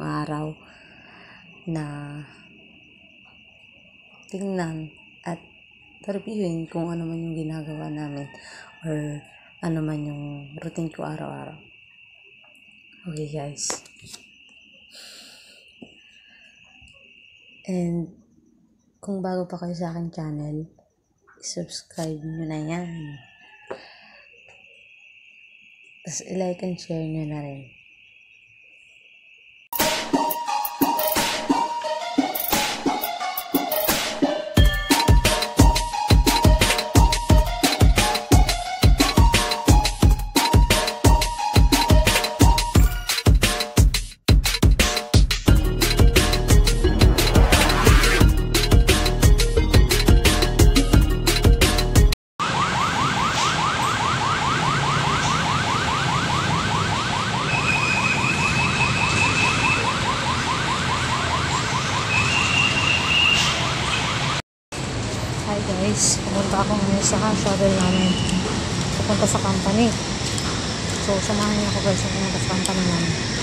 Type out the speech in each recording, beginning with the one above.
araw na tingnan at reviewin kung ano man yung ginagawa namin or ano man yung routine ko araw-araw. Okay guys. And kung bago pa kayo sa aking channel, subscribe nyo na yan. Tapos i-like and share nyo na rin. Hi guys, pumunta ako ngayon sa shuttle namin. Pupunta sa company. So, samahan niyo ako guys na pumunta sa company namin.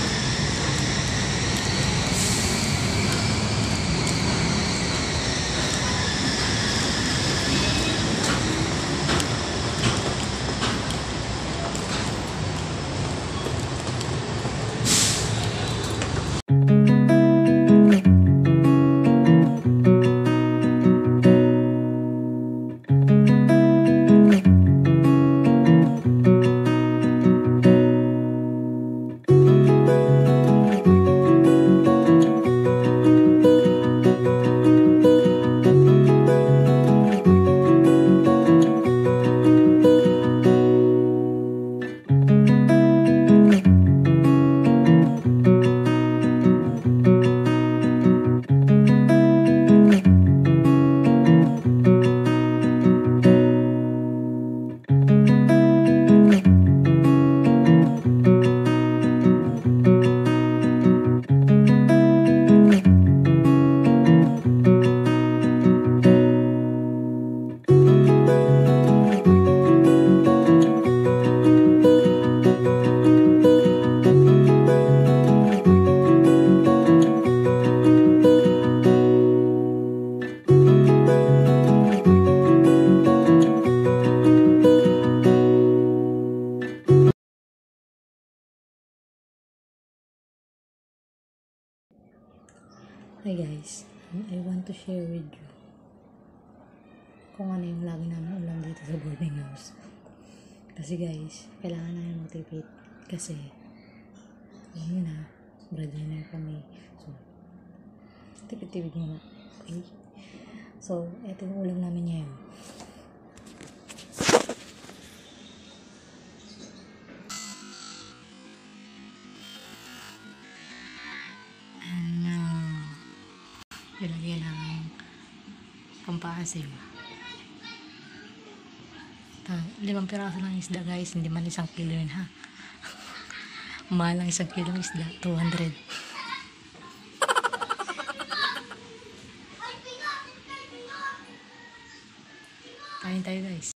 Hi guys, I want to share with you kung ano yung lagi namin ulam dito sa boarding house. Kasi guys, kailangan namin magtipid. Kasi, yun na, breadwinner kami. So, tipid-tipid muna. Okay? So, eto yung ulam namin ngayon. Ilagyan ng pampaasim. Ito, limang piraso ng isda guys. Hindi man isang kilo yun ha. Mahal ang isang kilo ng isda. 200. Kain tayo guys.